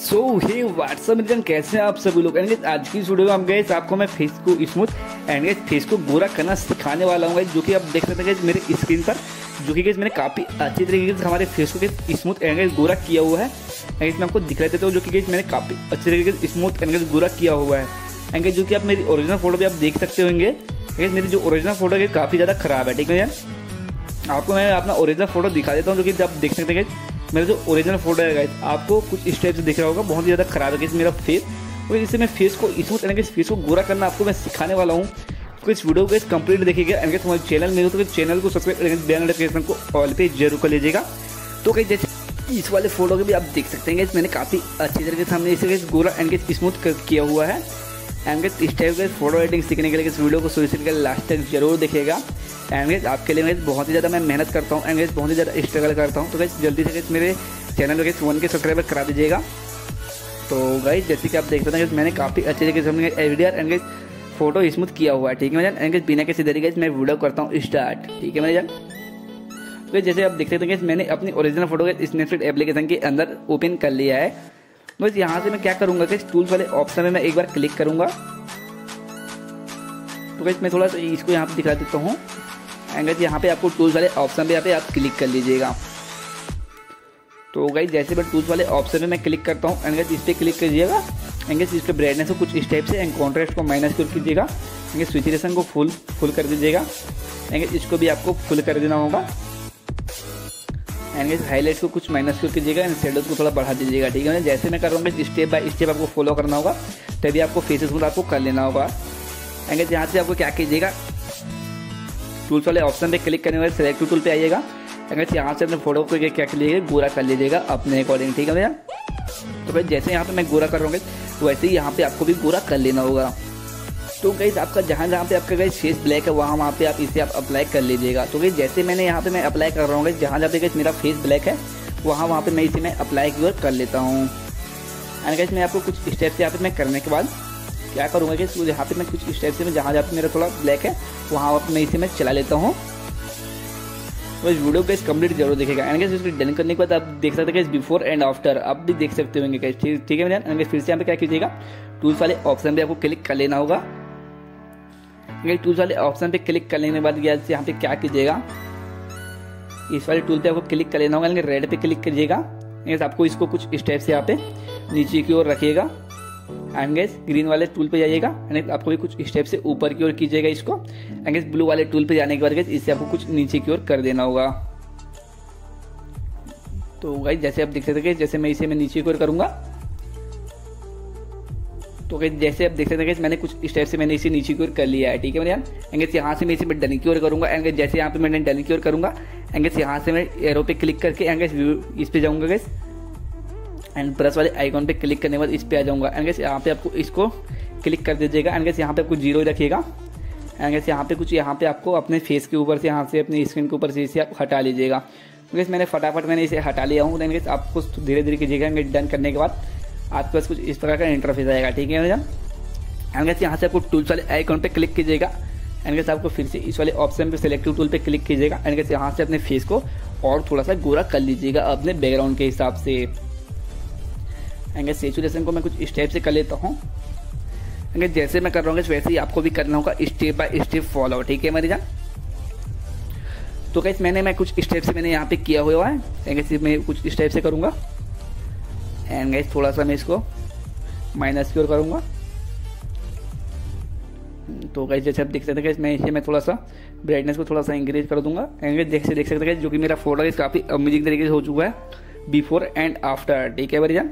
सो हे WhatsApp में कैसे हैं आप सभी लोग? एंड आज की वीडियो में हम गए आपको मैं फेस को स्मूथ एंड गए फेस को गोरा करना सिखाने वाला हूँ जो कि आप देख सकते हैं मेरे स्क्रीन पर, जो कि मैंने काफ़ी अच्छी तरीके से हमारे फेस को स्मूथ एंड गोरा किया हुआ है। एंड मैं आपको दिखा देता हूँ, जो कि मैंने काफ़ी अच्छी तरीके से स्मूथ एंड गोरा किया हुआ है। एंड जो कि आप मेरी ओरिजिनल फ़ोटो भी आप देख सकते होंगे। मेरी जो ओरिजिनल फ़ोटो है काफ़ी ज़्यादा ख़राब है, ठीक है आपको मैं अपना ओरिजिनल फ़ोटो दिखा देता हूँ, जो कि आप देख सकते हैं मेरा जो ओरिजिनल फ़ोटो है गाइस आपको कुछ इस टाइप से दिख रहा होगा, बहुत ही ज़्यादा खराब है गाइस मेरा फेस और जिससे मैं फेस को स्मूथ यानी कि फेस को गोरा करना आपको मैं सिखाने वाला हूँ। तो इस वीडियो को इस कंप्लीट देखिएगा एंड तुम्हारे चैनल में हो तो चैनल को सब्सक्राइब बेल नोटिफिकेशन को ऑल पे ज़रूर कर लीजिएगा। तो कहीं जैसे इस वाले फ़ोटो के भी आप देख सकते हैं मैंने काफ़ी अच्छी तरीके से हमने इसे गोरा एंड स्मूथ किया हुआ है। एंड इस टाइप के फ़ोटो एडिटिंग सीखने के लिए इस वीडियो को शुरू से लास्ट तक ज़रूर देखिएगा। एंड आपके लिए मैं बहुत ही ज़्यादा मैं मेहनत करता हूँ एंड बहुत ही ज़्यादा स्ट्रगल करता हूँ। तो गैस जल्दी से मेरे चैनल को वन के सब्सक्राइबर करा दीजिएगा। तो गाइज़ जैसे कि आप देख सकते हैं मैंने काफ़ी अच्छे तरीके से हमने एडियर एंड फ़ोटो स्मूथ किया हुआ है, ठीक है मेरे एंड बिना किसी तरीके से मैं वीडियो करता हूँ स्टार्ट ठीक है मेरे जान तो जैसे आप देख सकते हैं मैंने अपनी ओरिजिनल फ़ोटो के स्नैपचैट एप्लीकेशन के अंदर ओपन कर लिया है। बस यहाँ से मैं क्या करूँगा कि टूल्स वाले ऑप्शन में मैं एक बार क्लिक करूँगा। तो वैसे मैं थोड़ा सा इसको यहाँ पे दिखा देता हूँ। एंड यहाँ पे आपको टूल्स वाले ऑप्शन पे यहाँ पे आप क्लिक कर लीजिएगा। तो गाइज़ जैसे मैं टूल्स वाले ऑप्शन में मैं क्लिक करता हूँ एंड इस पर क्लिक कीजिएगा। एंड इस पर ब्राइटनेस को कुछ इस टाइप से एंड कॉन्ट्रास्ट को माइनस कर कीजिएगा। एंड स्विचुएशन को फुल फुल कर दीजिएगा। एंड इसको भी आपको फुल कर देना होगा। एंड हाईलाइट को कुछ माइनस कर कीजिएगा एंड शेडोज को थोड़ा बढ़ा दीजिएगा, ठीक है जैसे मैं कर रहा हूँ स्टेप बाय स्टेप आपको फॉलो करना होगा। तभी आपको फेसेस को आपको कर लेना होगा। एंड यहाँ से आपको क्या कीजिएगा? टूल्स वाले ऑप्शन पे क्लिक करने वाले सेलेक्ट टूल पे आइएगा। अगर यहाँ से अपने फ़ोटो को क्या कर लीजिएगा, गोरा कर लीजिएगा अपने अकॉर्डिंग ठीक है भैया? तो भाई जैसे यहाँ पे मैं गोरा कर रहा हूँ वैसे ही यहाँ पे आपको भी गोरा कर लेना होगा। तो गई आपका जहाँ जहाँ पे आपका गई फेस ब्लैक है, वहाँ वहाँ पे आप इसे आप अप्लाई कर लीजिएगा। तो गई जैसे मैंने यहाँ पे मैं अप्लाई कर रहा हूँ जहाँ जहाँ पे गई मेरा फेस ब्लैक है, वहाँ वहाँ पे मैं इसे मैं अप्लाई की ओर कर लेता हूँ। एंड गैस मैं आपको कुछ स्टेप्स यहाँ पे मैं करने के बाद क्या करूँगा कि यहाँ पे मैं कुछ स्टेप से मैं जहाँ जहाँ पे मेरा थोड़ा ब्लैक है, वहाँ पर मैं इसे मैं चला लेता हूँ। इस वीडियो को इस कंप्लीट ज़रूर देखेगा एंड गैस इसको डन करने के बाद आप देख सकते हैं बिफोर एंड आफ्टर आप भी देख सकते होंगे कैसे ठीक ठीक है मेरा एंड फिर से यहाँ पे क्या कीजिएगा? टूल्स वाले ऑप्शन पे आपको क्लिक कर लेना होगा। टूल्स वाले ऑप्शन पे क्लिक कर लेने के बाद यहाँ पे क्या कीजिएगा? इस वाले टूल पे आपको क्लिक कर लेना होगा। रेड पे क्लिक कीजिएगा। आपको इसको कुछ स्टेप से यहाँ पे नीचे की ओर रखिएगा। एंड गैस ग्रीन वाले टूल पे जाइएगा। एंड आपको भी कुछ स्टेप से ऊपर की ओर कीजिएगा इसको। एंड गैस ब्लू वाले टूल पे जाने के बाद गैस इससे आपको कुछ नीचे की ओर कर देना होगा। तो गाइस जैसे आप देख सकते हैं जैसे मैं इसे मैं नीचे की ओर करूँगा। तो गैस जैसे आप देख सकते हैं मैंने कुछ स्टेप से मैंने इसे नीचे की ओर कर लिया है, ठीक है मेरे एंड गैस यहाँ से मैं इसे मैं डन की ओर करूँगा। एंड जैसे यहाँ पे मैंने डन की ओर करूँगा। एंड गैस यहाँ से मैं एरो पे क्लिक करके एंड गैस इस पे जाऊँगा गैस एंड प्लस वाले आइकॉन पे क्लिक करने के बाद इस पे आ जाऊँगा। एंड गैस यहाँ पे आपको इसको क्लिक कर दीजिएगा। एंड गैस यहाँ पे आपको ज़ीरो रखिएगा। एंड गैस यहाँ पे कुछ, यहाँ पे आपको अपने फेस के ऊपर से, यहाँ से अपनी स्क्रीन के ऊपर से इसे आप हटा लीजिएगा। गैस मैंने फटाफट मैंने इसे हटा लिया हूँ। एंड गैस आपको धीरे धीरे कीजिएगा। डन करने के बाद आपके पास कुछ इस प्रकार का इंटरफेस आएगा। ठीक है भैया? एंड गैस यहाँ से आपको टूल्स वाले आइकॉन पे क्लिक कीजिएगा। एंड गैस आपको फिर से इस वाले ऑप्शन पे सिलेक्टिव टूल पे क्लिक कीजिएगा। एंड गैस यहाँ से अपने फेस को और थोड़ा सा गोरा कर लीजिएगा अपने बैकग्राउंड के हिसाब से। एँगे सेचुरेशन को मैं कुछ स्टेप से कर लेता हूँ एँगे जैसे मैं कर रहा हूँ वैसे ही आपको भी करना होगा स्टेप बाय स्टेप फॉलो ठीक है मेरी जान तो कैसे मैंने, मैं कुछ स्टेप से मैंने यहाँ पे किया हुआ है। एँगे सिर्फ़ मैं कुछ स्टेप से करूँगा एंड गैस थोड़ा सा मैं इसको माइनस की ओर करूँगा। तो गैस जैसे आप देख सकते हैं मैं इसे मैं थोड़ा सा ब्राइटनेस को थोड़ा सा इंक्रीज कर दूँगा। एँगे देख से देख सकते हैं जो कि मेरा फ़ोटो काफ़ी अमेजिंग तरीके से हो चुका है बिफोर एंड आफ्टर ठीक है मेरी जान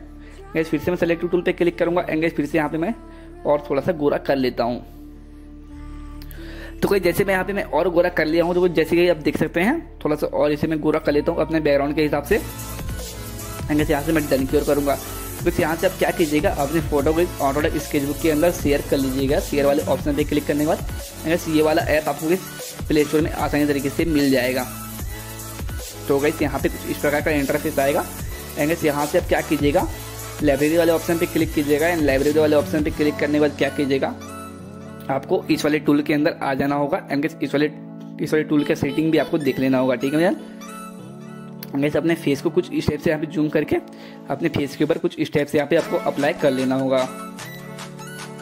गैस, फिर से मैं सेलेक्ट टूल पे क्लिक करूँगा। एंड गैस, फिर से यहाँ पे मैं और थोड़ा सा गोरा कर लेता हूँ। तो कोई, जैसे मैं यहाँ पे मैं और गोरा कर लिया हूँ तो जैसे कि आप देख सकते हैं, थोड़ा सा और इसे मैं गोरा कर लेता हूँ अपने बैकग्राउंड के हिसाब से। एंड यहाँ से मैं डन की ओर करूँगा। तो यहाँ से आप क्या कीजिएगा, अपने फ़ोटो को ऑटोडेक स्केचबुक के अंदर शेयर कर लीजिएगा। शेयर वाले ऑप्शन पे क्लिक करने के बाद एंड ये वाला ऐप आपको प्ले स्टोर में आसानी तरीके से मिल जाएगा। तो गई यहाँ पे कुछ इस प्रकार का इंटरफेस आएगा। एंड यहाँ से आप क्या कीजिएगा लाइब्रेरी वाले ऑप्शन पे क्लिक कीजिएगा। एंड लाइब्रेरी वाले ऑप्शन पे क्लिक करने के बाद क्या कीजिएगा? आपको इस वाले टूल के अंदर आ जाना होगा। एंड इस वाले इस वाले टूल का सेटिंग भी आपको देख लेना होगा। ठीक है भैया गैस अपने फेस को कुछ स्टेप से यहाँ पे जूम करके अपने फेस के ऊपर कुछ स्टेप से यहाँ पे आपको अप्लाई कर लेना होगा।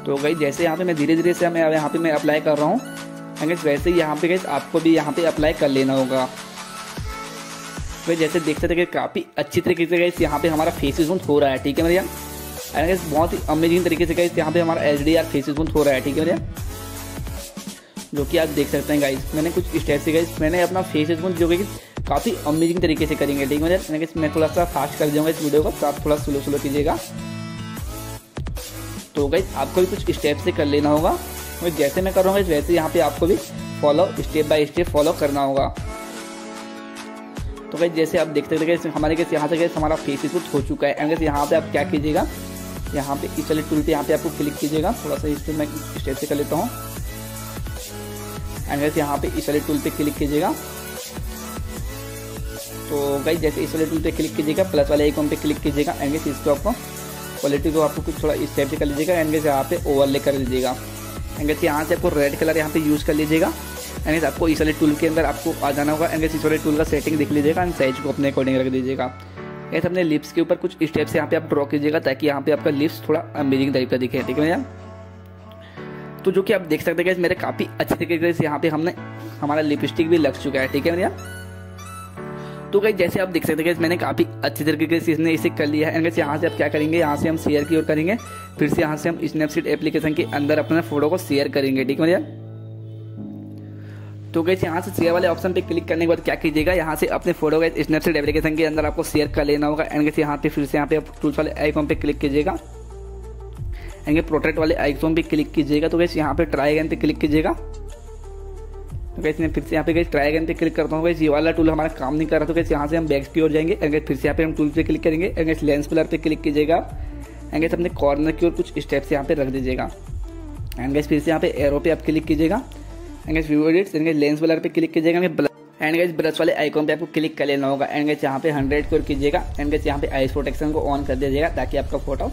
तो गई जैसे यहाँ पे मैं धीरे धीरे से मैं यहाँ पे मैं अप्लाई कर रहा हूँ। गैस वैसे यहाँ पे गैस आपको भी यहाँ पे अप्लाई कर लेना होगा। तो जैसे देख सकते हैं काफ़ी अच्छी तरीके से गैस यहाँ पे हमारा फेसिस हो रहा है, ठीक है मेरे एंड गैस बहुत ही अमेजिंग तरीके से गैस यहाँ पे हमारा H D R face smooth हो रहा है, ठीक है मेरे जो कि आप देख सकते हैं गाइस मैंने कुछ स्टेप से गाइस मैंने अपना फेस स्मूथ जो कि काफ़ी अमेजिंग तरीके से करेंगे, ठीक है मुझे मैं थोड़ा सा फास्ट कर दूँगा इस वीडियो को तो आप थोड़ा स्लो स्लो कीजिएगा। तो गई आपको भी कुछ स्टेप से कर लेना होगा। जैसे मैं कर रहा हूँ वैसे यहाँ पे आपको भी follow step by step follow करना होगा। तो गई जैसे आप देखते थे हमारे कैसे यहाँ से कैसे हमारा फेस कुछ हो चुका है। एंड यहाँ पे आप क्या कीजिएगा? यहाँ पे इस वाले टूल पे यहाँ पे आपको क्लिक कीजिएगा। थोड़ा सा इस पर मैं स्टेप से कर लेता हूँ। एंड यहाँ पे इस वाले टूल पे क्लिक कीजिएगा। तो गई जैसे इस वाले टूल पे क्लिक कीजिएगा प्लस वाले आइकॉन पे क्लिक कीजिएगा। एंड इसको आपको क्वालिटी को आपको कुछ थोड़ा इस टाइप से कर लीजिएगा। एंड यहाँ पे ओवरले कर लीजिएगा। एंड यहाँ से आपको रेड कलर यहाँ पे यूज़ कर लीजिएगा। एंड आपको इस वाले टूल के अंदर आपको आ जाना होगा। एंड इस वाले टूल का सेटिंग देख लीजिएगा एंड साइज़ को अपने अकॉर्डिंग रख दीजिएगा। ऐसे अपने लिप्स के ऊपर कुछ स्टेप्स यहाँ पे आप ड्रॉ कीजिएगा ताकि यहाँ पे आपका लिप्स थोड़ा अमेजिंग टाइप का दिखे, ठीक है भैया? तो जो कि आप देख सकते हैं मेरे काफ़ी अच्छे तरीके से यहाँ पे हमने, हमारा लिपस्टिक भी लग चुका है, ठीक है भैया? तो गई जैसे आप देख सकते हैं मैंने काफ़ी अच्छे तरीके से इसने इसे कर लिया है। एंड यहाँ से आप क्या करेंगे, यहाँ से हम शेयर की ओर करेंगे। फिर से यहाँ से हम स्नैपसीड एप्लीकेशन के अंदर अपने फ़ोटो को शेयर करेंगे, ठीक है भैया? तो गई यहाँ से शेयर वाले ऑप्शन पे क्लिक करने के बाद क्या कीजिएगा? यहाँ से अपने फ़ोटो का स्नैपसीड एप्लीकेशन के अंदर आपको शेयर कर लेना होगा। एंड यहाँ पे फिर से यहाँ पे आप टूल्स वाले आइकॉन पे क्लिक कीजिएगा। एंड प्रोटेक्ट वाले आइकॉन पे क्लिक कीजिएगा। तो गैस यहाँ पे ट्राई अगेन पे क्लिक कीजिएगा। तो गैस मैं फिर से यहाँ पे गई ट्राई अगेन पे क्लिक करता हूँ। गैस ये वाला टूल हमारा काम नहीं कर रहा। तो गैस यहाँ से हम बैक की ओर जाएँगे। एंड फिर से यहाँ पे हम टूल पे क्लिक करेंगे। एंड गैस लेंस प्लर पे क्लिक कीजिएगा। एंड गैस अपने कॉर्नर की ओर कुछ स्टेप्स यहाँ पे रख दीजिएगा। एंड गैस फिर से यहाँ पे एरो पे आप क्लिक कीजिएगा। And guys view edits and guys lens blur पे क्लिक कीजिएगा एंड गैस ब्रश वाले आइकॉन पे आपको क्लिक कर लेना होगा। एंड गैस यहाँ पे हंड्रेड की ओर कीजिएगा एंड गैस यहाँ पे आइस प्रोटेक्शन को ऑन कर दीजिएगा ताकि आपका फ़ोटो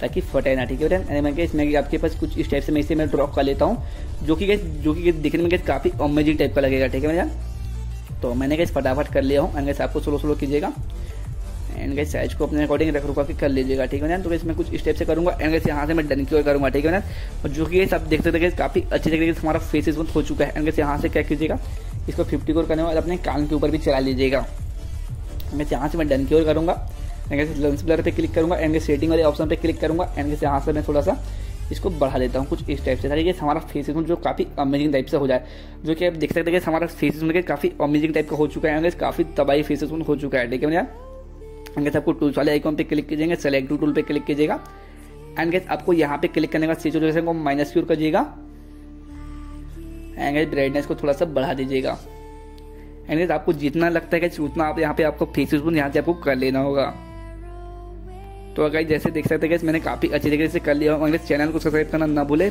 ताकि फटे ना, ठीक है एंड मैं इसमें आपके पास कुछ स्टेप से मैं इसे मैं ड्रॉप कर लेता हूँ, जो कि जो कि दिखने में काफ़ी अमेजिंग टाइप का लगेगा, ठीक है भैया तो मैंने कैसे फटाफट कर लिया हूँ एंड आपको स्लो स्लो कीजिएगा। एंड गैस साइज़ को अपने अकॉर्डिंग रख रुका के कर लीजिएगा, ठीक है ना? तो इसमें कुछ स्टेप से करूँगा। एंड गैस यहाँ से मैं डन की ओर करूँगा, ठीक है ना? और जो कि आप देख सकते हैं काफ़ी अच्छी तरीके से हमारा फेस हो चुका है। एंड गैस यहाँ से क्या कीजिएगा? इसको फिफ्टी कोर करने वाले अपने कान के ऊपर भी चला लीजिएगा। मैं यहाँ से मैं डन की ओर करूँगा। एंड लेंस ब्लर पे क्लिक करूँगा। एंड सेटिंग वाले ऑप्शन पे क्लिक करूँगा। एंड यहाँ से मैं थोड़ा सा इसको बढ़ा लेता हूँ कुछ इस टाइप से, ताकि हमारा फेस जो काफ़ी अमेजिंग टाइप से हो जाए। जो कि आप देख सकते हैं कि हमारा फेस में काफ़ी अमेजिंग टाइप का हो चुका है। काफ़ी तबाही फेस हो चुका है, ठीक है भैया? एंड आपको टूल्स वाले आइकॉन पे क्लिक कीजिएगा सेलेक्ट टू टूल पे क्लिक कीजिएगा। एंड गैस आपको यहाँ पे क्लिक करने का सिचुएशन को माइनस क्यूर करिएगा। एंड गैस ब्राइटनेस को थोड़ा सा बढ़ा दीजिएगा। एंड गैस आपको जितना लगता है उतना आप यहाँ पे आपको फेस यहाँ से आपको कर लेना होगा। तो अगर जैसे देख सकते हैं मैंने काफ़ी अच्छी तरीके से कर लिया हूँ। चैनल को सब्सक्राइब करना ना भूले।